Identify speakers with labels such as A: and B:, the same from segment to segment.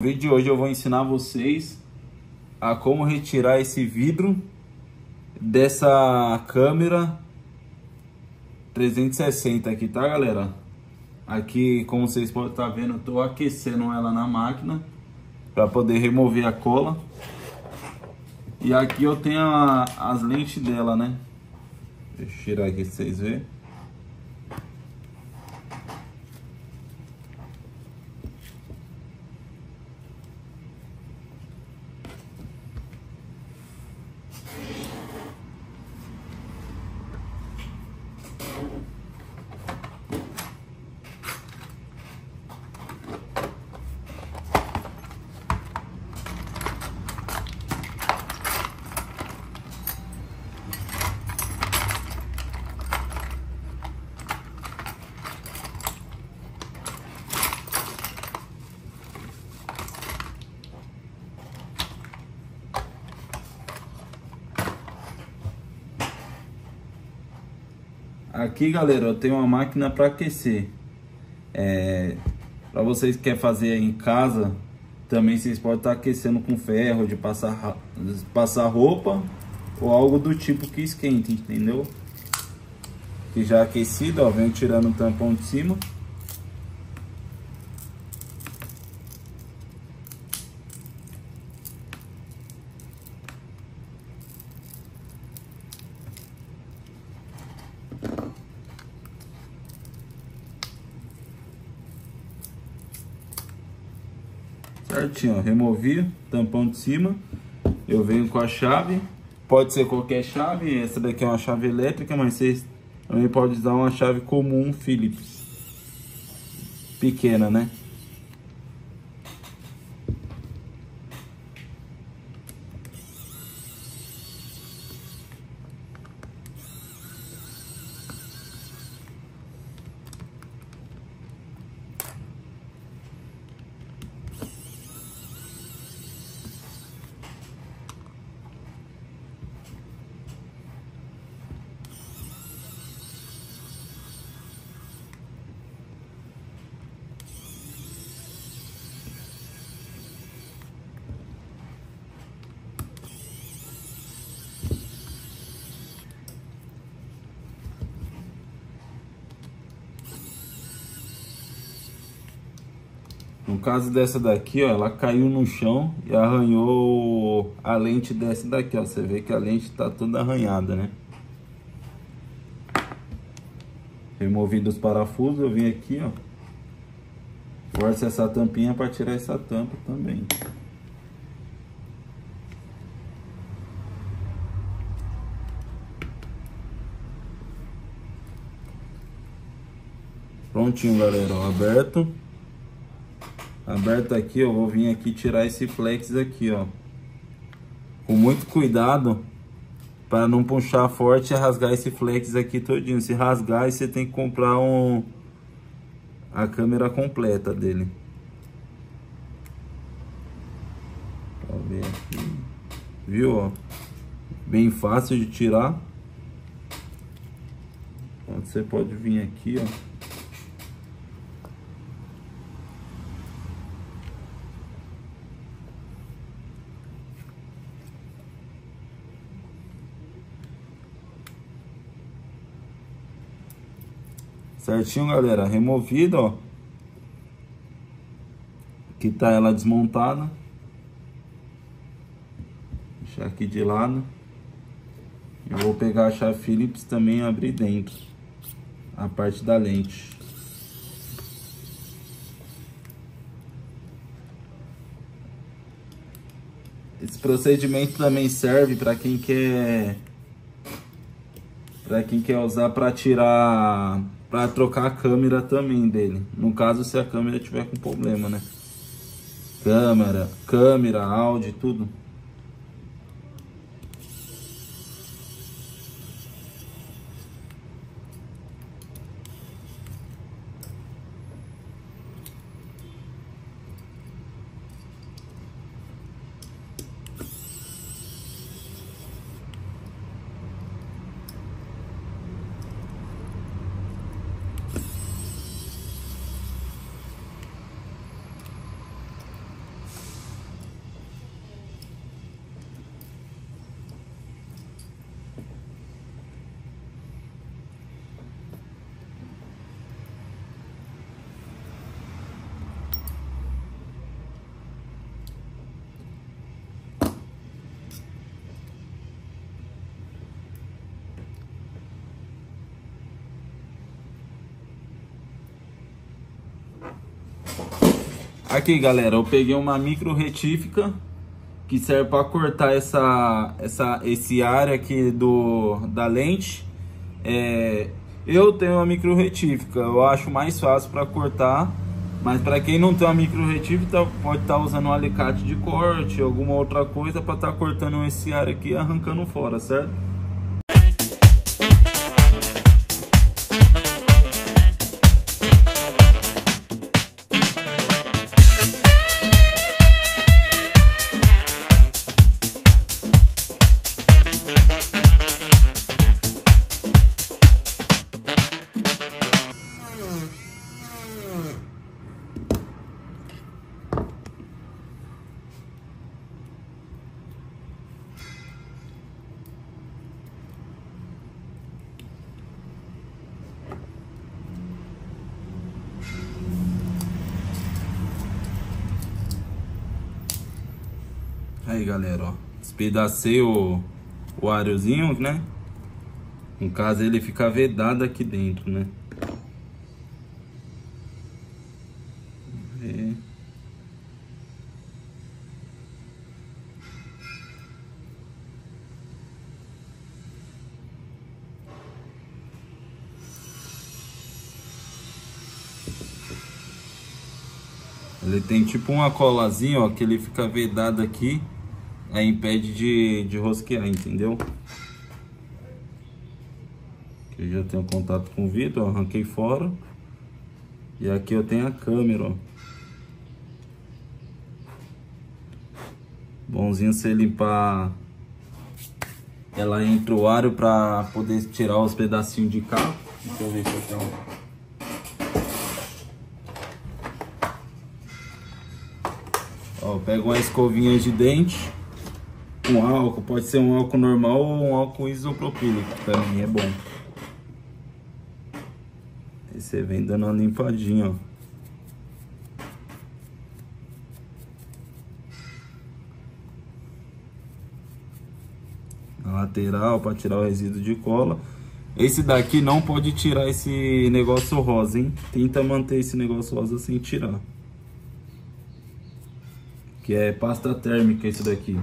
A: No vídeo de hoje eu vou ensinar vocês a como retirar esse vidro dessa câmera 360 aqui, tá galera? Aqui, como vocês podem estar vendo, eu tô aquecendo ela na máquina para poder remover a cola. E aqui eu tenho a, as lentes dela, né? Deixa eu tirar aqui pra vocês verem. Aqui, galera, eu tenho uma máquina para aquecer. É, para vocês que querem fazer em casa, também vocês podem estar aquecendo com ferro de passar, passar roupa ou algo do tipo que esquente, entendeu? Que já aquecido, ó, vem tirando o tampão de cima. Certinho, ó, removi tampão de cima, eu venho com a chave, pode ser qualquer chave, essa daqui é uma chave elétrica, mas vocês também pode usar uma chave comum Philips, pequena, né? No caso dessa daqui, ó, ela caiu no chão e arranhou a lente dessa daqui, ó. Você vê que a lente tá toda arranhada, né? Removido os parafusos, eu vim aqui, ó. Força essa tampinha para tirar essa tampa também. Prontinho, galera, ó, aberto. Aberto aqui, eu vou vir aqui tirar esse flex aqui, ó. Com muito cuidado para não puxar forte e rasgar esse flex aqui todinho. Se rasgar, você tem que comprar um a câmera completa dele. Viu, ó? Bem fácil de tirar. Então, você pode vir aqui, ó. Certinho, galera? Removido, ó. Aqui tá ela desmontada. Deixar aqui de lado. Eu vou pegar a chave Phillips também e abrir dentro. A parte da lente. Esse procedimento também serve para quem quer para quem quer usar para tirar para trocar a câmera também dele. No caso, se a câmera tiver com problema, né? Câmera, câmera, áudio, tudo. Aqui, galera, eu peguei uma micro retífica que serve para cortar essa, essa, esse área aqui do, da lente. É, eu tenho uma micro retífica, eu acho mais fácil para cortar, mas para quem não tem uma micro retífica pode estar tá usando um alicate de corte, alguma outra coisa para estar tá cortando esse área aqui e arrancando fora, certo? Aí, galera, ó. Despedacei o, o areozinho, né? No caso, ele fica vedado aqui dentro, né? Ele tem tipo uma colazinha, ó, que ele fica vedado aqui aí impede de, de rosquear, entendeu? Aqui eu já tenho contato com o vidro, arranquei fora. E aqui eu tenho a câmera, ó. Bonzinho você limpar ela entre o aro para poder tirar os pedacinhos de carro. Deixa eu ver se eu tenho... Ó, pega uma escovinha de dente com álcool, pode ser um álcool normal ou um álcool isopropílico, também é bom. Aí você vem dando uma limpadinha, ó. Na lateral para tirar o resíduo de cola. Esse daqui não pode tirar esse negócio rosa, hein? Tenta manter esse negócio rosa sem tirar. Que é pasta térmica esse daqui.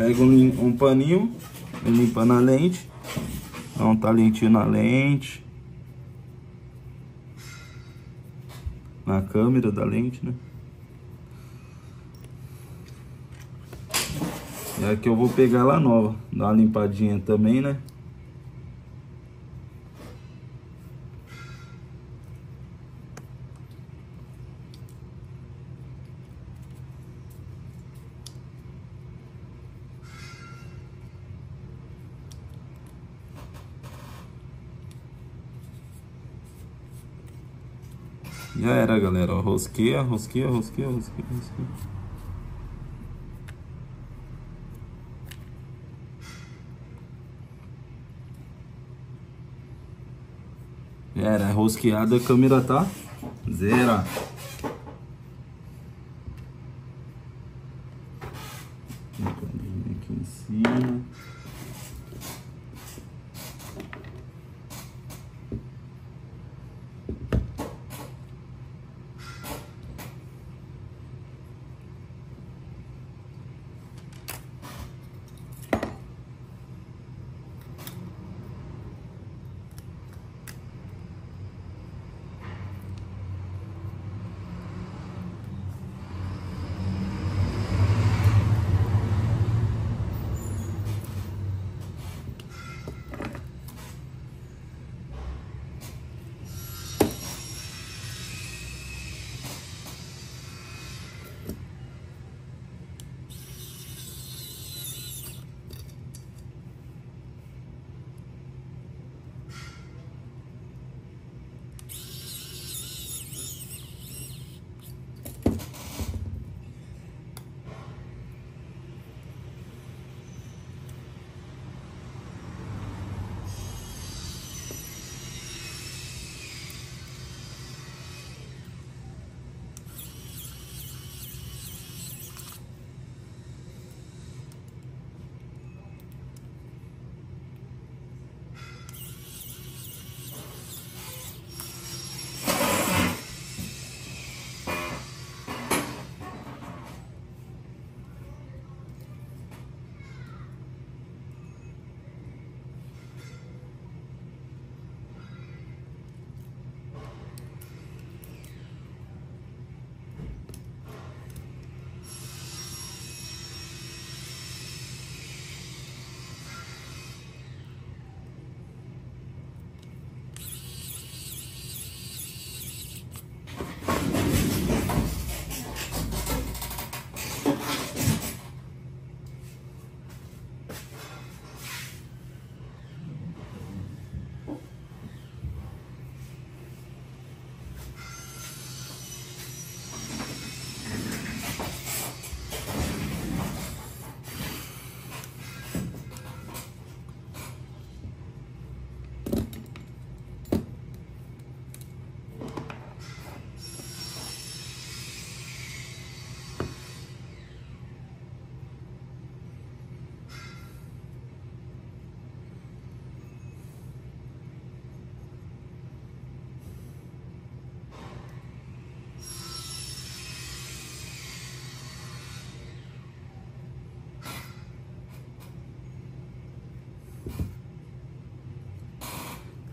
A: Pega um, um paninho e limpa na lente. Dá um talentinho na lente. Na câmera da lente, né? E aqui eu vou pegar ela nova. Dar uma limpadinha também, né? Já era, galera. Rosqueia, rosqueia, rosqueia, rosqueia, rosqueia. Já era, rosqueada, a câmera tá zero.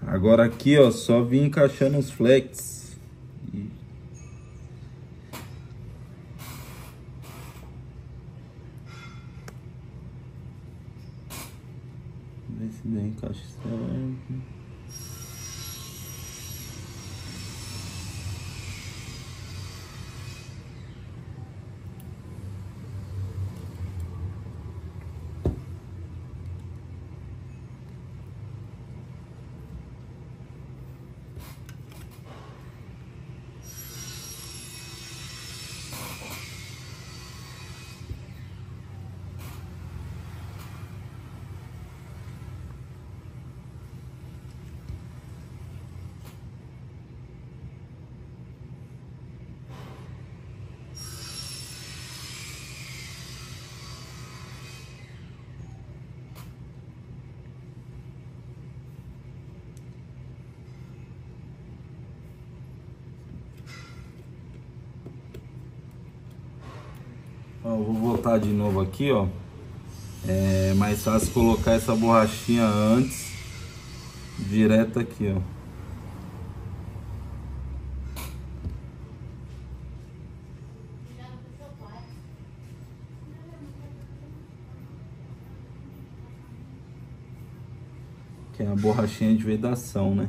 A: Agora aqui, ó, só vim encaixando os flex. Ver se deu encaixe certo. Ó, de novo aqui, ó. É mais fácil colocar essa borrachinha antes, direto aqui, ó. Que é a borrachinha de vedação, né?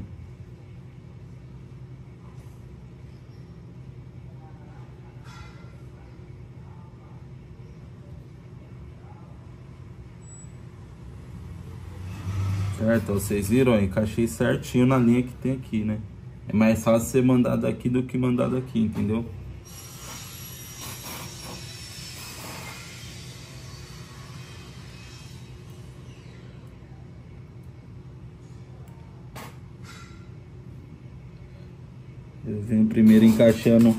A: Certo? Vocês viram? Eu encaixei certinho na linha que tem aqui, né? É mais fácil ser mandado daqui do que mandado aqui, entendeu? Eu venho primeiro encaixando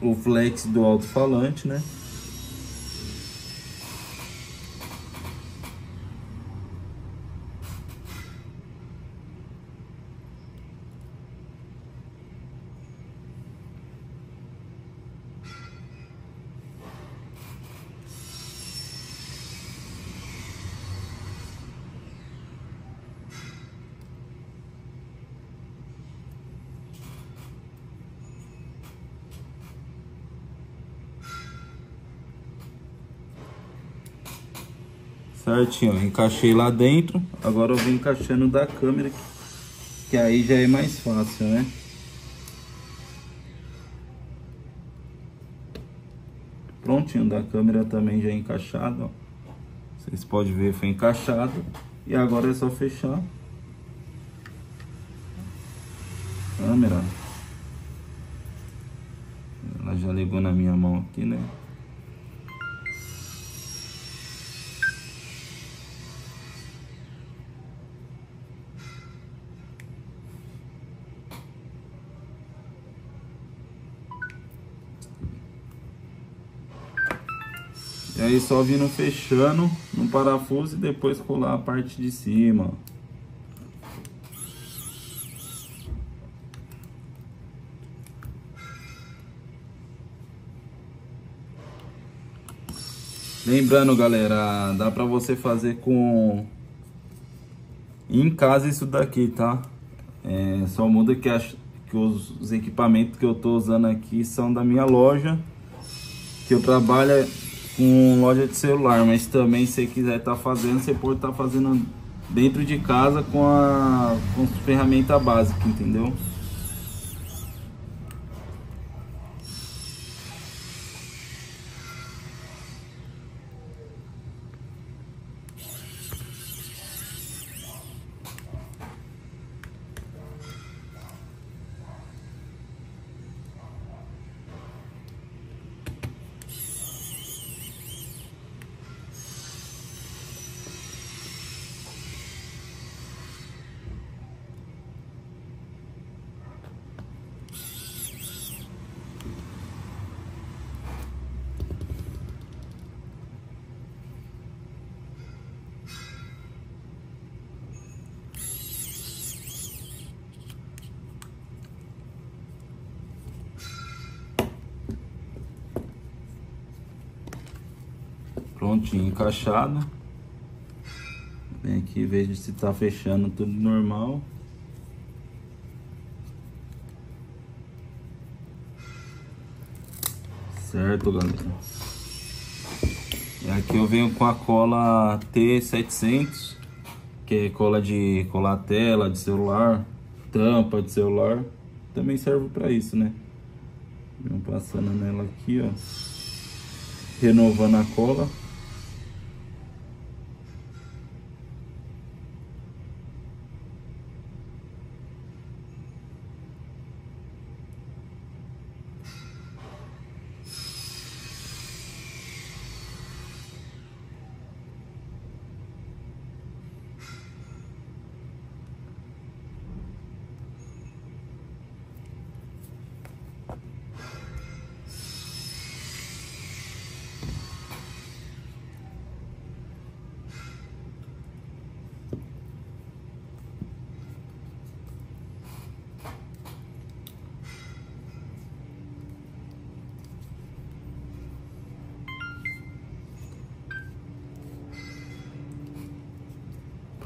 A: o flex do alto-falante, né? Certinho, ó, encaixei lá dentro. Agora eu vou encaixando da câmera, que, aí já é mais fácil, né? Prontinho, da câmera também já encaixado, ó. Vocês podem ver, foi encaixado. E agora é só fechar. E aí só vindo fechando no parafuso e depois colar a parte de cima. Lembrando, galera, dá pra você fazer com... Em casa isso daqui, tá? É, só muda que, as, que os, os equipamentos que eu tô usando aqui são da minha loja. Que eu trabalho com loja de celular, mas também se quiser estar tá fazendo, você pode estar tá fazendo dentro de casa com a com ferramenta básica, entendeu? Prontinho, encaixado. Vem aqui, veja se tá fechando tudo normal. Certo, galera. E aqui eu venho com a cola T700, que é cola de colar tela de celular, tampa de celular. Também serve para isso, né? Venho passando nela aqui, ó. Renovando a cola.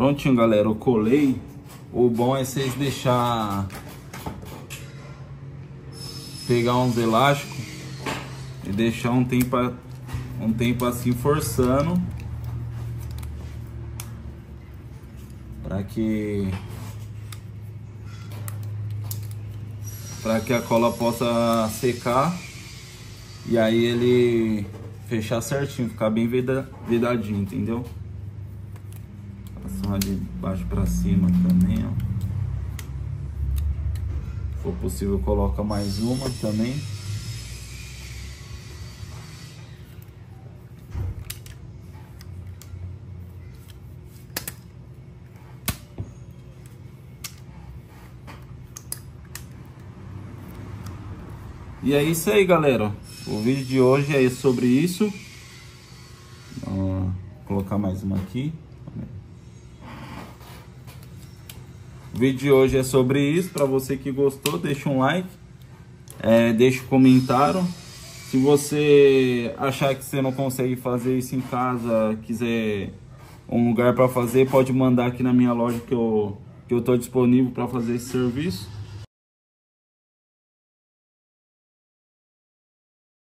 A: Prontinho, galera, eu colei. O bom é vocês deixar pegar uns elásticos e deixar um tempo um tempo assim forçando para que para que a cola possa secar e aí ele fechar certinho, ficar bem vedadinho, entendeu? Passar de baixo para cima também, ó. Se for possível, coloca mais uma também. E é isso aí, galera. O vídeo de hoje é sobre isso. Vou colocar mais uma aqui. O vídeo de hoje é sobre isso. Para você que gostou, deixa um like, é, deixa um comentário. Se você achar que você não consegue fazer isso em casa, quiser um lugar para fazer, pode mandar aqui na minha loja que eu que eu tô disponível para fazer esse serviço.